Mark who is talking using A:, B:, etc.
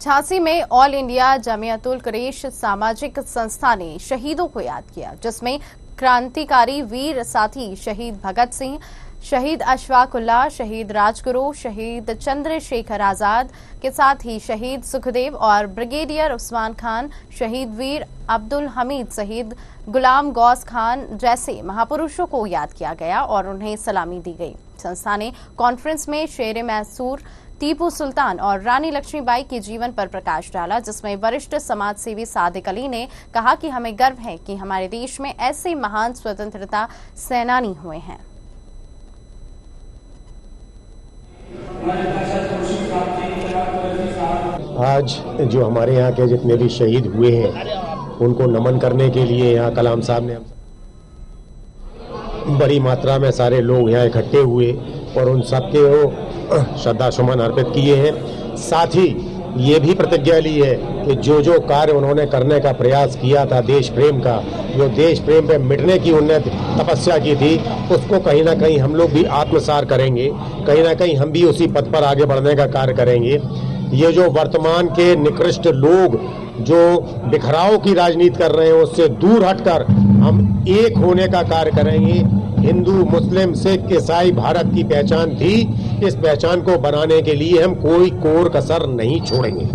A: झांसी में all India जमियतुल करेश सामाजिक संस्था ने शहीदों को याद किया, जिसमें क्रांतिकारी वीर साथी शहीद भगत सिंह, शहीद अशफाकुल्ला, शहीद राजगुरु, शहीद चंद्रशेखर आज़ाद के साथ ही शहीद सुखदेव और ब्रिगेडियर उस्मान खान, शहीद वीर अब्दुल हमीद शहीद गुलाम गौस खान जैसे महापुरुषों को याद किया गया और उन्हें सलामी दी गई। संस्था ने कॉन्फ्रेंस में शेर मैसूर टीपू सुल्तान और रानी लक्ष्मीबाई के जीवन पर प्रकाश डाला, जिसमें वरिष्ठ समाज सेवी सादिक अली ने कहा कि हमें गर्व है कि हमारे देश में ऐसे महान स्वतंत्रता सेनानी हुए हैं।
B: आज जो हमारे यहाँ के जितने भी शहीद हुए हैं, उनको नमन करने के लिए यहाँ कलाम साहब ने बड़ी मात्रा में सारे लोग यहाँ इकट्ठे हुए। और उन सबके वो श्रद्धा सुमन अर्पित किए हैं। साथ ही ये भी प्रतिज्ञा ली है कि जो जो कार्य उन्होंने करने का प्रयास किया था देश प्रेम का, जो देश प्रेम पे मिटने की उन्होंने तपस्या की थी, उसको कहीं ना कहीं हम लोग भी आत्मसार करेंगे। कहीं ना कहीं हम भी उसी पद पर आगे बढ़ने का कार्य करेंगे। ये जो वर्तमान के निकृष्ट लोग, जो बिखराव की राजनीति कर रहे हैं, उससे दूर हटकर हम एक होने का कार्य करेंगे। हिंदू, मुस्लिम, सिख, ईसाई, भारत की पहचान थी। इस पहचान को बनाने के लिए हम कोई कोर कसर नहीं छोड़ेंगे।